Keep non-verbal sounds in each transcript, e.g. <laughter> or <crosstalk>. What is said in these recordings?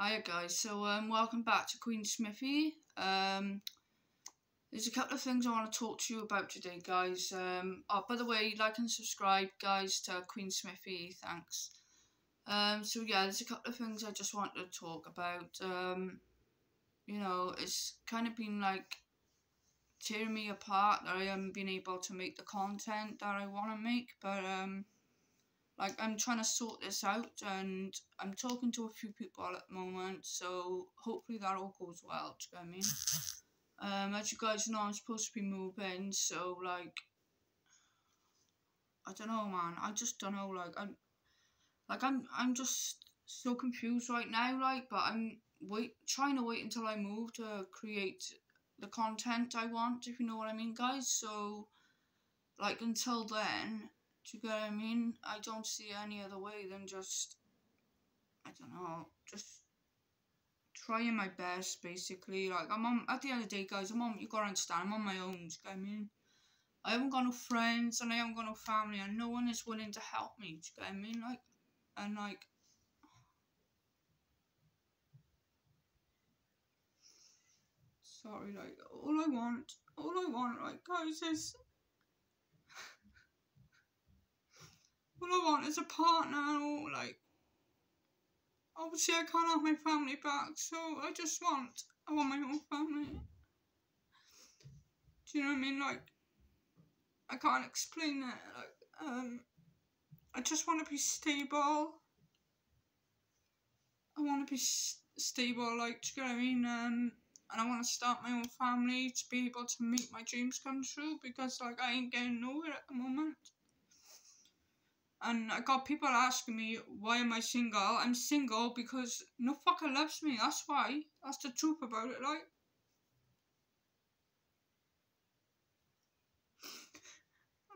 Hiya guys, so um, welcome back to Queen Smithy. Um, there's a couple of things I want to talk to you about today guys. Um, oh, by the way, like and subscribe guys to Queen Smithy, thanks. Um, so yeah, there's a couple of things I just want to talk about. Um, you know, it's kind of been like tearing me apart that I haven't been able to make the content that I want to make, but um, like I'm trying to sort this out and I'm talking to a few people at the moment so hopefully that all goes well do you know what I mean? Um as you guys know I'm supposed to be moving so like I don't know man. I just don't know like I'm like I'm I'm just so confused right now like but I'm wait trying to wait until I move to create the content I want if you know what I mean guys. So like until then do you get what I mean? I don't see any other way than just, I don't know, just trying my best, basically. Like, I'm on, at the end of the day, guys, I'm on, you gotta understand, I'm on my own, do you get what I mean? I haven't got no friends, and I haven't got no family, and no one is willing to help me, do you get what I mean? Like, and like, <sighs> sorry, like, all I want, all I want, like, guys, is all I want is a partner or like obviously I can't have my family back so I just want I want my own family. Do you know what I mean? Like I can't explain it like um I just want to be stable. I want to be stable like do you know what I mean? Um and I want to start my own family to be able to make my dreams come true because like I ain't getting nowhere at the moment and I got people asking me, why am I single? I'm single because no fucker loves me. That's why. That's the truth about it, like.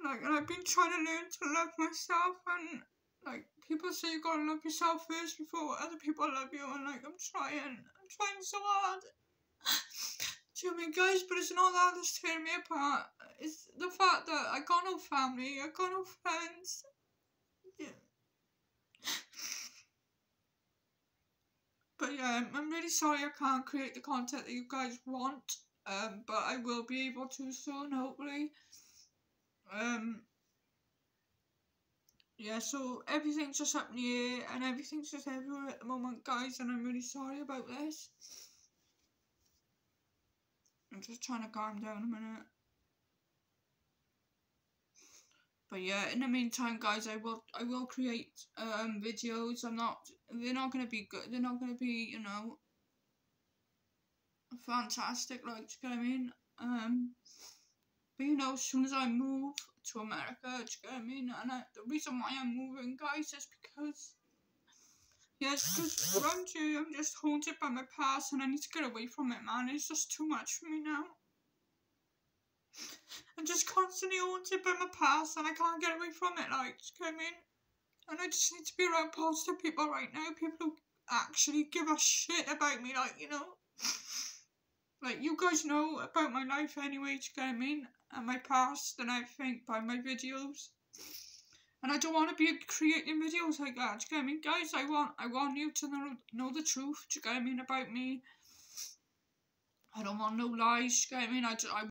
Like, and I've been trying to learn to love myself, and like people say you gotta love yourself first before other people love you, and like I'm trying, I'm trying so hard. Do you know I mean, guys? But it's not that that's tearing me apart. It's the fact that I got no family, I got no friends. But yeah, I'm really sorry I can't create the content that you guys want. Um, but I will be able to soon, hopefully. Um, yeah, so everything's just up in the air and everything's just everywhere at the moment, guys, and I'm really sorry about this. I'm just trying to calm down a minute. But yeah, in the meantime, guys, I will I will create um videos. I'm not they're not gonna be good. They're not gonna be you know fantastic. Like, you get what I mean? Um, but you know, as soon as I move to America, do you get what I mean? And I, the reason why I'm moving, guys, is because yes, because around here I'm just haunted by my past, and I need to get away from it, man. It's just too much for me now. I'm just constantly haunted by my past and I can't get away from it, like, you know what And I just need to be around positive people right now, people who actually give a shit about me, like, you know? like, you guys know about my life anyway, do you know what I mean? And my past and I think by my videos. And I don't want to be creating videos like that, do you know what I mean? Guys, I want, I want you to know, know the truth, do you know what I mean, about me. I don't want no lies, do you know what I mean? I, I